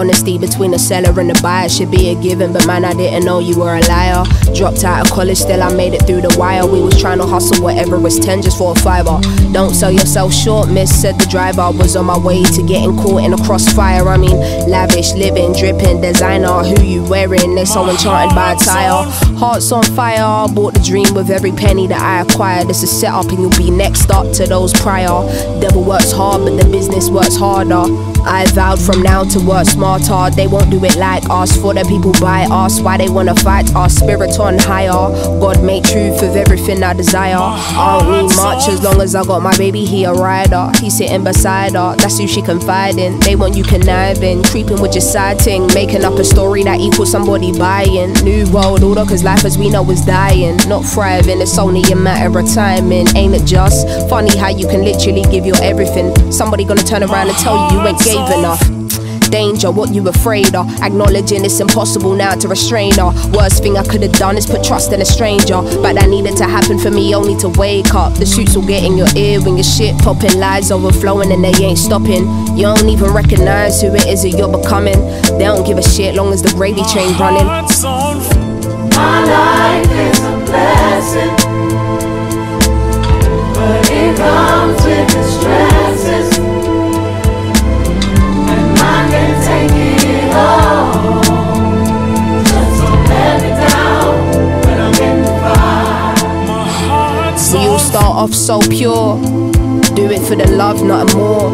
honesty between the seller and the buyer should be a given. But man, I didn't know you were a liar. Dropped out of college, still I made it through the wire. We was trying to hustle whatever was 10 just for a fiver. Don't sell yourself short, miss, said the driver. Was on my way to getting caught in a crossfire. I mean, lavish, living, dripping, designer. Who you wearing? They're so enchanted by attire. Hearts on fire, bought the dream with every penny that I acquired. This is set up and you'll be next up to those prior. Devil works hard, but the business works harder. I vowed from now to work They won't do it like us. For the people by us, why they wanna fight our spirit on higher. God made truth of everything I desire. I don't need much as long as I got my baby, he a rider. He's sitting beside her, that's who she confide in. They want you conniving, creeping with your side ting, making up a story that equals somebody buying. New world order, cause life as we know is dying. Not thriving, it's only a matter of timing. Ain't it just funny how you can literally give your everything? Somebody gonna turn around and tell you you ain't gave enough. Danger, what you afraid of? Acknowledging it's impossible now to restrain her. Worst thing I could have done is put trust in a stranger. But that needed to happen for me only to wake up. The shoots will get in your ear when your shit popping, lies overflowing and they ain't stopping. You don't even recognize who it is that you're becoming. They don't give a shit long as the gravy train running. My life is a blessing, but it comes off so pure. Do it for the love, nothing more.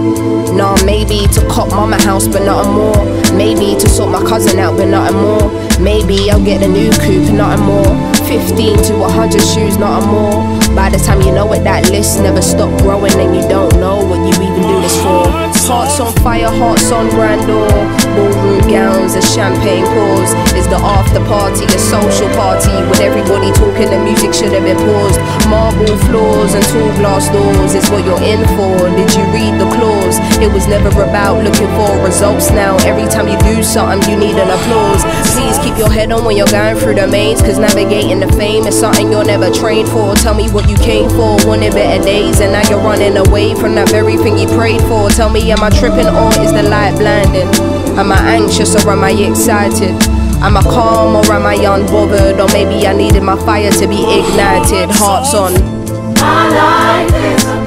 Nah, maybe to cop mama house, but nothing more. Maybe to sort my cousin out, but nothing more. Maybe I'll get a new coupe, nothing more. 15 to 100 shoes, nothing more. By the time you know it, that list never stop growing, and you don't know what you even do this for. Hearts on fire, hearts on grandeur. Ballroom gowns and champagne pours. Is the after party a social party with everybody talking? The music should have been paused. Marble floors and tall glass doors is what you're in for. Did you read the clause? It was never about looking for results now. Every time you do something, you need an applause. Please keep your head on when you're going through the maze, cause navigating the fame is something you're never trained for. Tell me what you came for, wanted better days, and now you're running away from that very thing you prayed for. Tell me, am I tripping or is the light blinding? Am I anxious or am I excited? Am I calm or am I unbothered? Or maybe I needed my fire to be ignited. Hearts on. My life is.